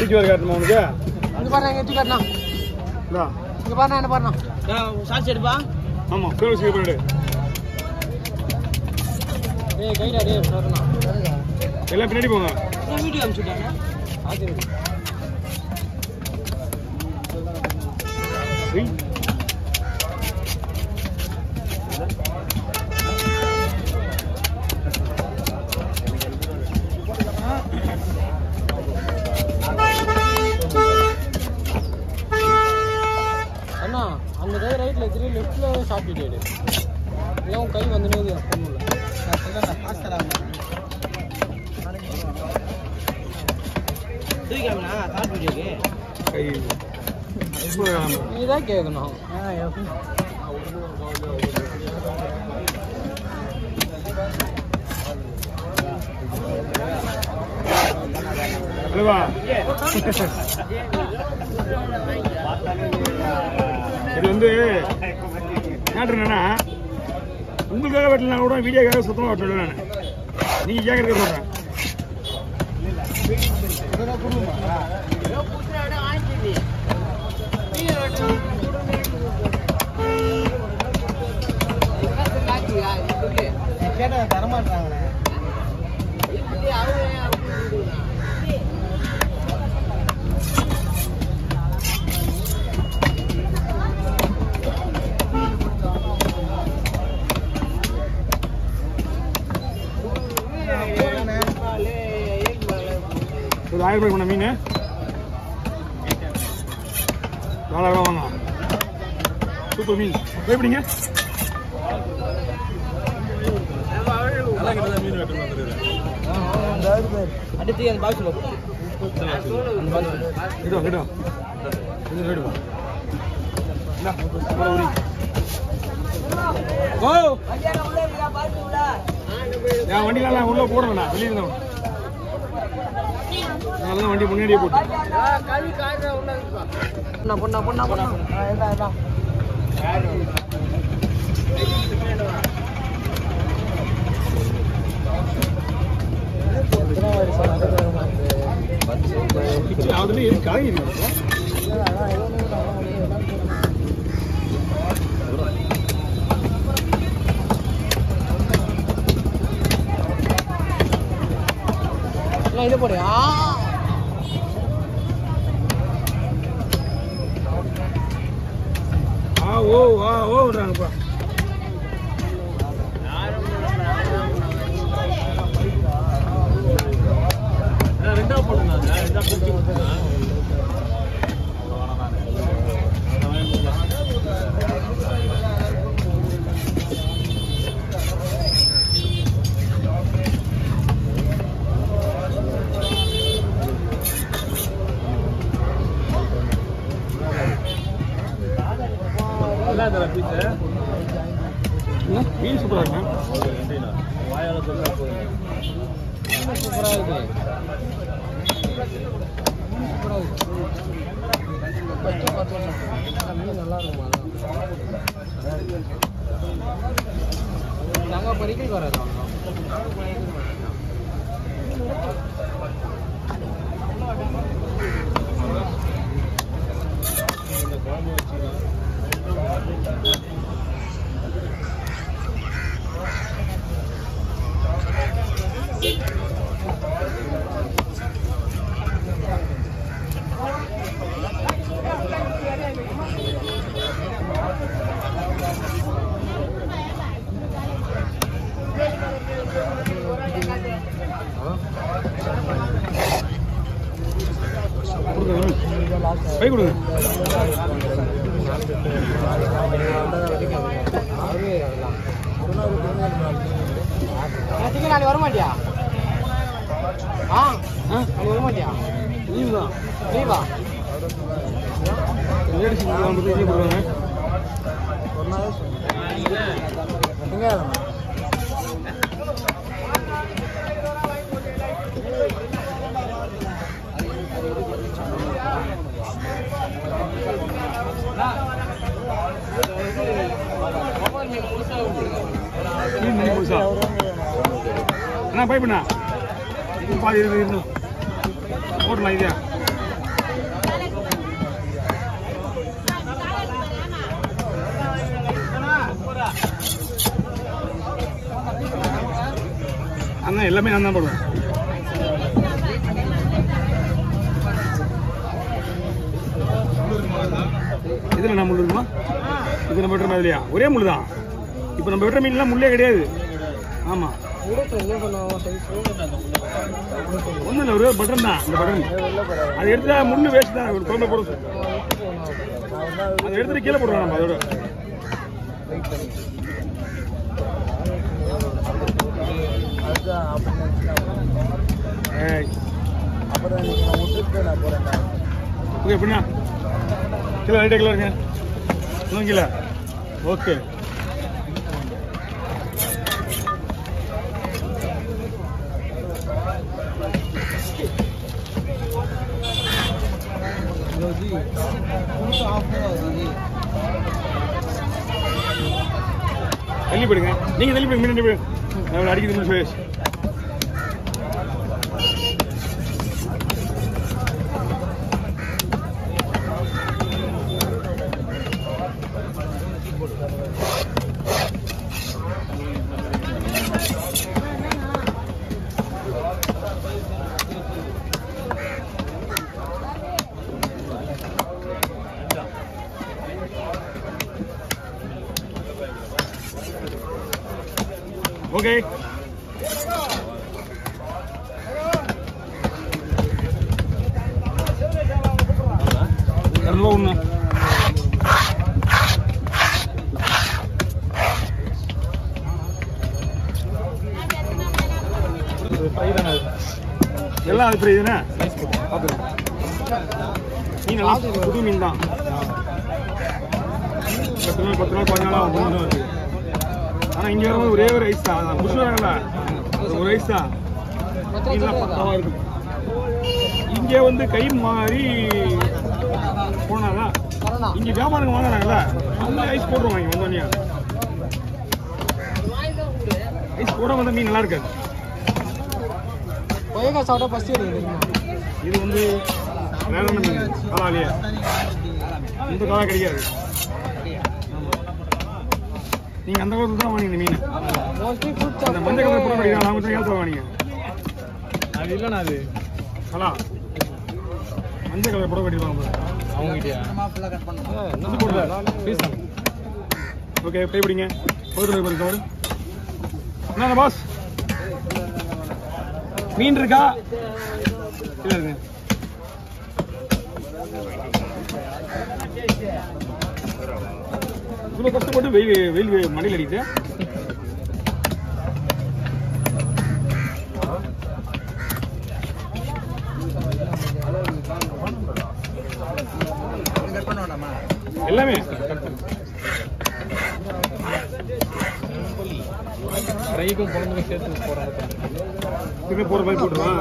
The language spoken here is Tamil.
தூக்கி வர காட்டணுமா உனக்கு இங்க பாருங்க எங்க டிக்கெட்னா இந்தா. இங்க பாருங்க என்ன பாருங்க சாட்சி எடுப்பா ஆமா ஃபேவரட் ஸ்கீப் பண்ணிடு டேய் கைடா டேய் பாருங்க எல்லாம் பின்னாடி போங்க வீடியோ அனுப்பிச்சுட்டாங்க ஏய். அண்ணா அந்த கை ரைட்ல திரு எடு இல்லை உன் கை வந்துனே பொண்ணுல தூக்கிக்காமண்ணா ஷார்ட் வீடியோக்கு கை. இப்போ நீ தான் கேட்கணும் இது வந்து மேட்ரு என்னன்னா உங்களுக்காக வெட்டலாம் கூட வீடியோக்காக சுத்தமாக வெட்டல நான். நீங்கள் கேட்கறதுக்கு சொல்கிறேன் கேட்டால் தரமாட்டாங்கண்ணே ஆயிரம் ரூபாய் பண்ண மீன். நாலாயிரம் வாங்க சூப்பர் மீன். எப்படிங்க அடுத்து அந்த பாக்ஸ்ல கிட்டோம் கிட்டோம் இது வண்டிலாம் உள்ள போடுறேன் வெளியே இருந்தவன் அதெல்லாம் வண்டி முன்னாடியே போட்டு. பொண்ணா பொண்ணா பொண்ணா பொண்ணா. அதுல எது காய்கறி இல்லை இது போடு ஆ ஓ ஆ ஓ விடுறாங்கப்பா ரெண்டா போடுங்க ரெண்டா பிடிச்சி கொடுத்துங்க மீன் சூப்பரா இருக்கு சூப்பராக இருக்கு சூப்பராக இருக்கு பத்து பத்து வருஷம் மீன் நல்லா இருக்குமா நாங்கள் பறிக்கல் வராது கை கொடுங்க. திங்க நாளைக்கு வர மாட்டியா ஆ. நாளைக்கு வர மாட்டியா லீவ் தான் லீவா லேடிஸ் வந்து போடுவாங்க அண்ணா பை பண்ணா. பாதி இருக்கு இன்னும் போட்டலாம் இதே அண்ணா எல்லாமே நான் தான் போடுவேன். இதில் என்ன முள் நம்ம வெட்டுற மாதிரியா? ஒரே முள் தான் இப்போ நம்ம வெட்டுற மீன்லாம் முள்ளே கிடையாது. ஆமா. உடத்துல ஒன்றும் இல்லை ஒரு பட்டன் தான். இந்த பட்டன் அது எடுத்தா முள்ளு வேஸ்ட் தான். ஒரு குழம்பு போட அதை எடுத்துட்டு கீழே போடுறோம் நம்ம அதோட. அப்புறம் நான் விட்டுட்டு நான் போறேன்டா ஓகே எப்படின்னா கிலோ ரைட்டே கிலோ இருங்க இன்னும் கிலோ ஓகே. போடுங்க திருப்பி தள்ளி போடுங்க முன்னாடி போடுங்க நான் அடிக்கிறது முன்னாடி சுரேஷ் ஓகே இரநூறுவா ஒன்று எல்லாம் அது பெரிய மீன் எல்லாம் புது மீன் தான். பத்து நாள் பத்து நாள் பதினாலு நாள் வந்து வருது ஆனால் இங்கே வரும்போது ஒரே ஒரு ஐஸ் தான். அதான் புஷ் வரல ஒரு ஐஸ் தான். மீன்லாம் இருக்கும். இங்கே வந்து கை மாறி போனாதான் கரணா இங்கே வியாபாரம் வாங்குறாங்கல்ல அவங்க ஐஸ் போட்டுருவாங்க இங்க வந்தோடனே. ஐஸ் போட வந்த மீன் நல்லா இருக்காது. கொய்யாக்காய் சாப்பிட்டா தெரியுமா இது. வந்து வேற என்ன மீன் காலாலியா இந்த காலா கிடைக்காது. நீங்க அந்த காலத்துல தான் வாங்கிங்க மீன். அந்த மஞ்சள் கலர் புறம் கிடையாது அவங்க தான் ஏற்ற வாங்கிங்க அது இல்லைண்ணா அது. கலா மஞ்சள் கலர் புறம் கட்டிடுவாங்க போடுற பீஸ் ஓகே பே பிடிங்க. பக்கத்தில் பாருங்க என்ன பாஸ் மீன் இருக்கா. இல்ல இருக்கு இவ்வளோ கஷ்டப்பட்டு வெயில் வெயில் மடியில் அடிக்குது. எல்லாமே. ட்ரைக்கும் குழந்தைங்க சேர்த்து போகிறாங்க திரும்ப போகிற மாதிரி போட்டுருவான்